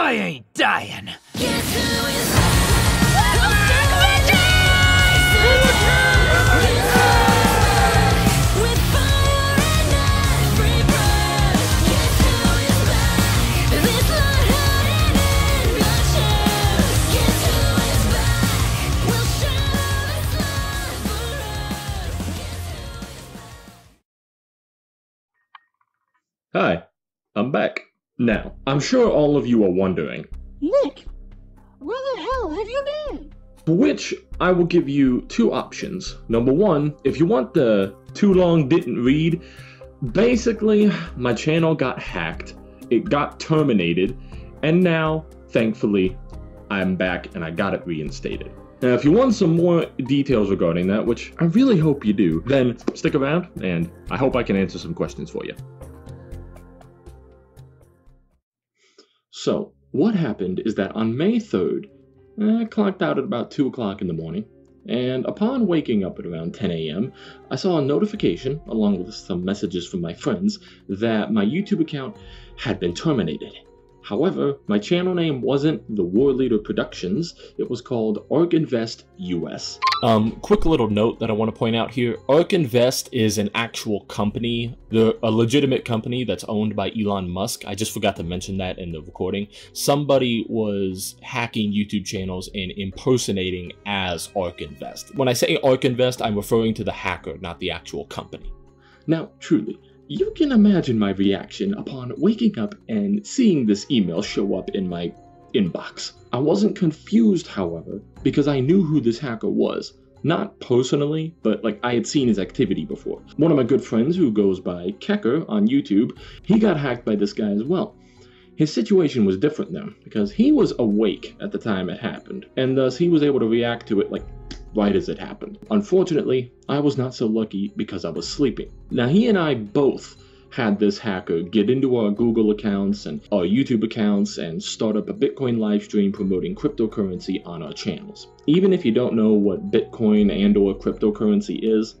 I ain't dying. Hi, I'm back. Now, I'm sure all of you are wondering, Nick, where the hell have you been? for which I will give you two options. Number one, if you want the too long didn't read, basically, my channel got hacked, it got terminated, and now, thankfully, I'm back and I got it reinstated. Now, if you want some more details regarding that, which I really hope you do, then stick around and I hope I can answer some questions for you. So, what happened is that on May 3rd, eh, I clocked out at about 2 o'clock in the morning, and upon waking up at around 10 a.m., I saw a notification, along with some messages from my friends, that my YouTube account had been terminated. However, my channel name wasn't The Warleader Productions, it was called Ark Invest US. Um, quick little note that I want to point out here Ark Invest is an actual company, the, a legitimate company that's owned by Elon Musk. I just forgot to mention that in the recording. Somebody was hacking YouTube channels and impersonating as Ark Invest. When I say Ark Invest, I'm referring to the hacker, not the actual company. Now, truly, you can imagine my reaction upon waking up and seeing this email show up in my inbox. I wasn't confused, however, because I knew who this hacker was. Not personally, but like I had seen his activity before. One of my good friends who goes by Kecker on YouTube, he got hacked by this guy as well. His situation was different though, because he was awake at the time it happened, and thus he was able to react to it like right as it happened. Unfortunately, I was not so lucky because I was sleeping. Now, he and I both had this hacker get into our Google accounts and our YouTube accounts and start up a Bitcoin live stream promoting cryptocurrency on our channels. Even if you don't know what Bitcoin and or cryptocurrency is,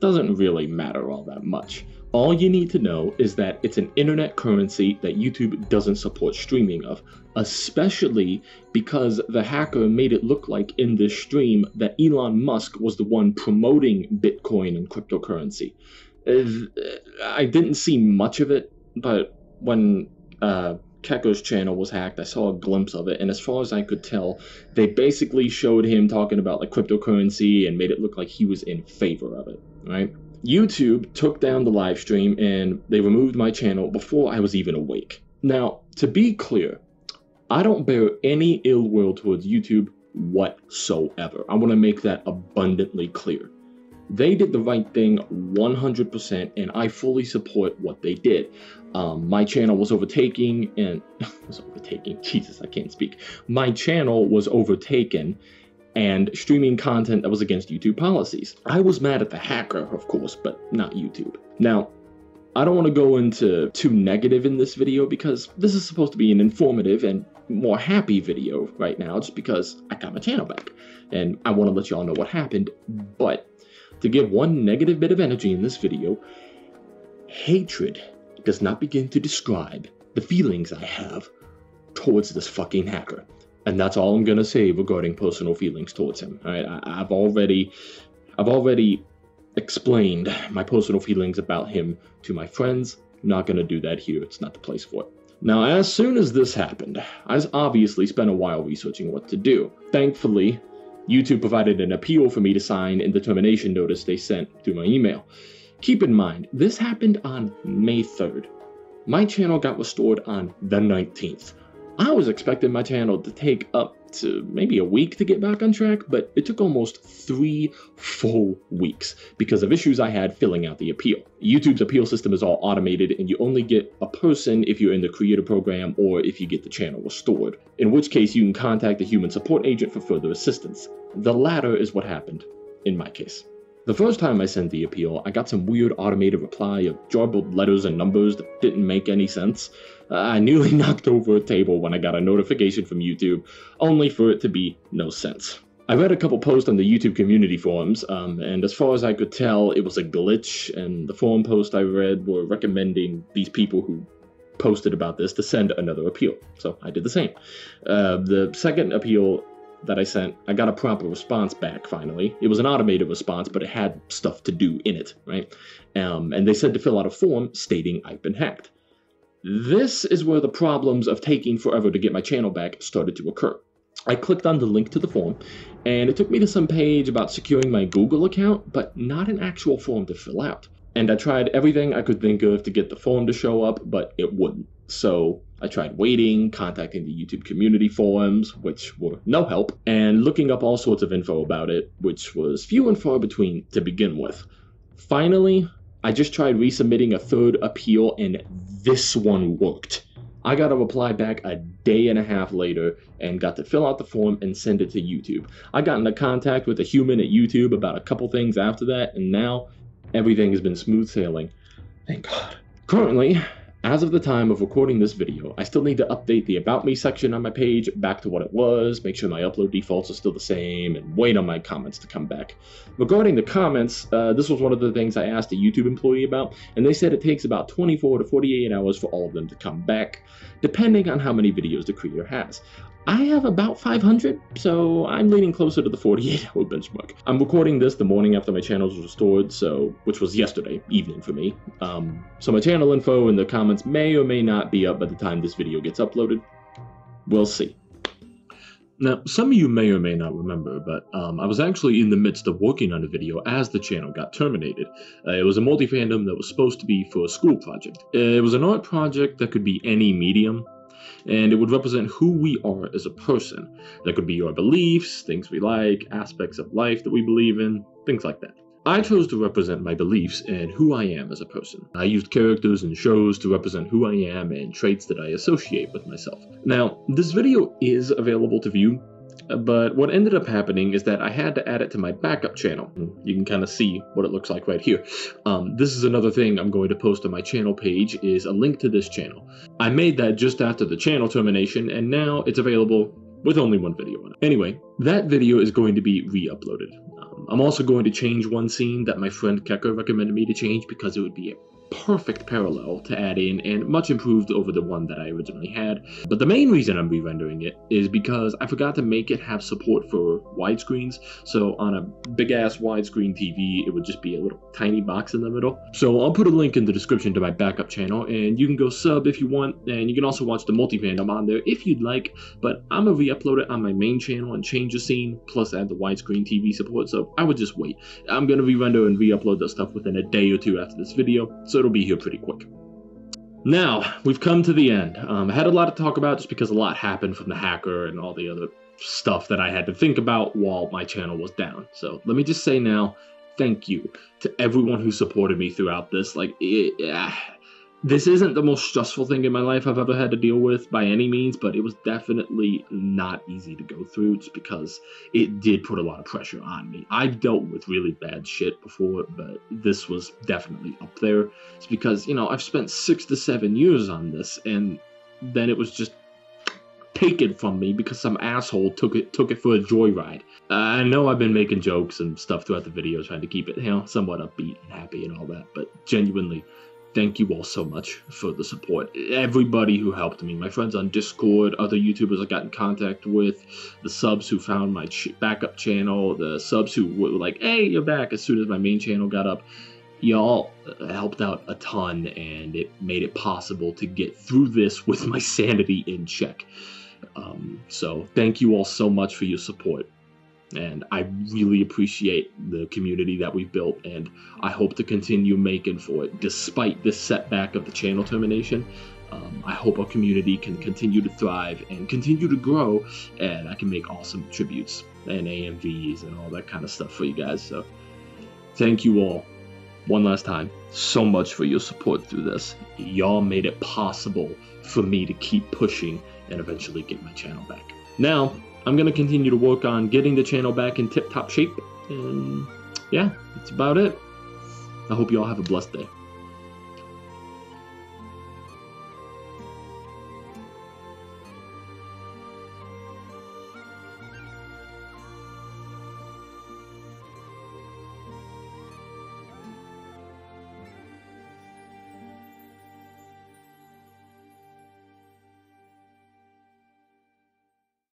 doesn't really matter all that much. All you need to know is that it's an internet currency that YouTube doesn't support streaming of, especially because the hacker made it look like in this stream that Elon Musk was the one promoting Bitcoin and cryptocurrency. Uh, I didn't see much of it, but when uh, channel was hacked, I saw a glimpse of it, and as far as I could tell, they basically showed him talking about like cryptocurrency and made it look like he was in favor of it, right? YouTube took down the live stream and they removed my channel before I was even awake. Now, to be clear, I don't bear any ill will towards YouTube whatsoever. I want to make that abundantly clear. They did the right thing 100%, and I fully support what they did. Um, my channel was overtaking and was overtaking. Jesus, I can't speak. My channel was overtaken and streaming content that was against YouTube policies. I was mad at the hacker, of course, but not YouTube. Now, I don't want to go into too negative in this video because this is supposed to be an informative and more happy video right now, just because I got my channel back and I want to let y'all know what happened. But to give one negative bit of energy in this video, hatred does not begin to describe the feelings I have towards this fucking hacker. And that's all I'm gonna say regarding personal feelings towards him. All right, I, I've already, I've already explained my personal feelings about him to my friends. Not gonna do that here. It's not the place for it. Now, as soon as this happened, I obviously spent a while researching what to do. Thankfully, YouTube provided an appeal for me to sign in the termination notice they sent through my email. Keep in mind, this happened on May 3rd. My channel got restored on the 19th. I was expecting my channel to take up to maybe a week to get back on track, but it took almost three full weeks because of issues I had filling out the appeal. YouTube's appeal system is all automated, and you only get a person if you're in the creator program or if you get the channel restored, in which case you can contact a human support agent for further assistance. The latter is what happened in my case. The first time I sent the appeal, I got some weird automated reply of garbled letters and numbers that didn't make any sense. Uh, I nearly knocked over a table when I got a notification from YouTube, only for it to be no sense. I read a couple posts on the YouTube community forums, um, and as far as I could tell, it was a glitch, and the forum posts I read were recommending these people who posted about this to send another appeal. So I did the same. Uh, the second appeal that I sent, I got a proper response back finally. It was an automated response, but it had stuff to do in it, right? Um, and they said to fill out a form stating I've been hacked. This is where the problems of taking forever to get my channel back started to occur. I clicked on the link to the form, and it took me to some page about securing my Google account, but not an actual form to fill out. And I tried everything I could think of to get the form to show up, but it wouldn't. So I tried waiting, contacting the YouTube community forums, which were no help, and looking up all sorts of info about it, which was few and far between to begin with. Finally, I just tried resubmitting a third appeal, and this one worked. I got a reply back a day and a half later and got to fill out the form and send it to YouTube. I got into contact with a human at YouTube about a couple things after that, and now everything has been smooth sailing. Thank God. Currently, as of the time of recording this video, I still need to update the About Me section on my page back to what it was, make sure my upload defaults are still the same, and wait on my comments to come back. Regarding the comments, uh, this was one of the things I asked a YouTube employee about, and they said it takes about 24 to 48 hours for all of them to come back, depending on how many videos the creator has. I have about 500, so I'm leaning closer to the 48 hour benchmark. I'm recording this the morning after my channel was restored, so which was yesterday evening for me. Um, so my channel info in the comments may or may not be up by the time this video gets uploaded. We'll see. Now, some of you may or may not remember, but um, I was actually in the midst of working on a video as the channel got terminated. Uh, it was a multi-fandom that was supposed to be for a school project. Uh, it was an art project that could be any medium, and it would represent who we are as a person. That could be our beliefs, things we like, aspects of life that we believe in, things like that. I chose to represent my beliefs and who I am as a person. I used characters and shows to represent who I am and traits that I associate with myself. Now, this video is available to view but what ended up happening is that I had to add it to my backup channel. You can kind of see what it looks like right here. Um, this is another thing I'm going to post on my channel page is a link to this channel. I made that just after the channel termination and now it's available with only one video on it. Anyway, that video is going to be re-uploaded. Um, I'm also going to change one scene that my friend Kecker recommended me to change because it would be perfect parallel to add in and much improved over the one that I originally had. But the main reason I'm re-rendering it is because I forgot to make it have support for widescreens. So on a big ass widescreen TV, it would just be a little tiny box in the middle. So I'll put a link in the description to my backup channel and you can go sub if you want and you can also watch the multi-fandom on there if you'd like. But I'm gonna re-upload it on my main channel and change the scene plus add the widescreen TV support. So I would just wait. I'm gonna re-render and re-upload that stuff within a day or two after this video. So it'll be here pretty quick. Now, we've come to the end. Um, I had a lot to talk about just because a lot happened from the hacker and all the other stuff that I had to think about while my channel was down. So let me just say now, thank you to everyone who supported me throughout this. Like, it, this isn't the most stressful thing in my life I've ever had to deal with by any means, but it was definitely not easy to go through just because it did put a lot of pressure on me. I've dealt with really bad shit before, but this was definitely up there. It's because, you know, I've spent six to seven years on this, and then it was just taken from me because some asshole took it took it for a joyride. I know I've been making jokes and stuff throughout the video, trying to keep it, you know, somewhat upbeat and happy and all that, but genuinely, thank you all so much for the support. Everybody who helped me, my friends on Discord, other YouTubers I got in contact with, the subs who found my ch- backup channel, the subs who were like, hey, you're back as soon as my main channel got up. Y'all uh, helped out a ton and it made it possible to get through this with my sanity in check. Um, so, thank you all so much for your support and I really appreciate the community that we've built, and I hope to continue making for it despite this setback of the channel termination. Um, I hope our community can continue to thrive and continue to grow, and I can make awesome tributes and AMVs and all that kind of stuff for you guys. So, thank you all one last time so much for your support through this. Y'all made it possible for me to keep pushing and eventually get my channel back. Now, I'm going to continue to work on getting the channel back in tip top shape. And yeah, that's about it. I hope you all have a blessed day.